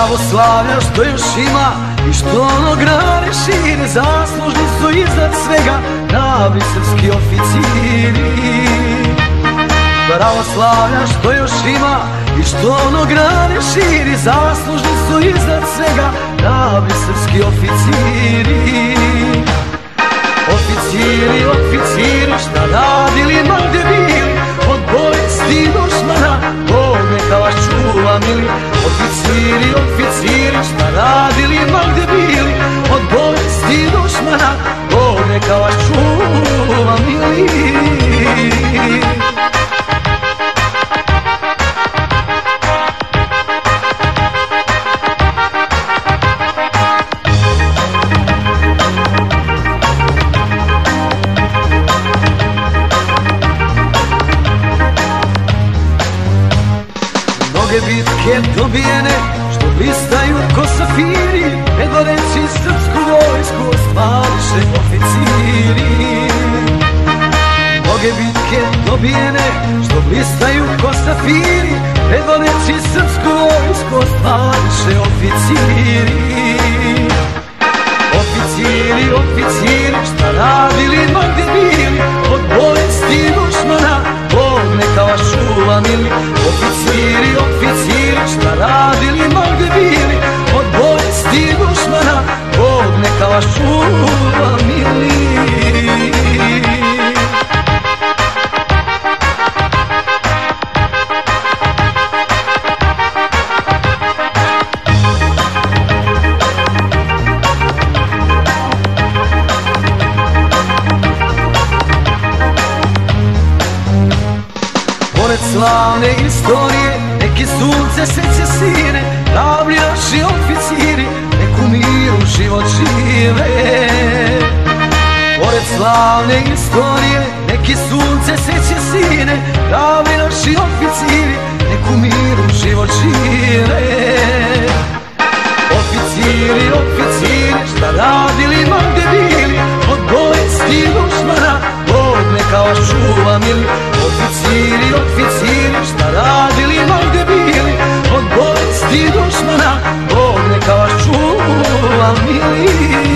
Pravoslavlja što još ima i što ono grane šire. Zaslužni su iznad svega pravi srpski oficiri. Pravoslavlja što još ima i što ono grane širi Zaslužni su iznad svega pravi srpski oficiri. Oficiri, oficiri, šta radili, ma radili, ma gdje bili Od bolesti dušmana, Bog neka vas čuva mili. Mnoge bitke dobijene Što blistaju ko safiri Predvodeći srpsku vojsku Ostvariše oficiri. Mnoge bitke dobijene Što blistaju ko safiri Predvodeći srpsku vojsku oficiri. Oficiri, oficiri, šta radili, gdje bili Od bolesti dušmana, Bog neka vas čuva Oficiri, oficiri, šta radili, bili Od bolesti dušmana, Bog neka vas čuva mili. Pored slavne istorije Neki sunce seće sine opet slavne istorije Neki sunce seće sine Pravi naši oficiri Neku miru život žive Oficiri, oficiri Šta radili, mam gdje bili? Od bolesti dušmana Bog neka vas čuva mili. Oficiri, oficiri Šta radili, mam gdje bili? Od bolesti dušmana Bog neka vas čuva mili.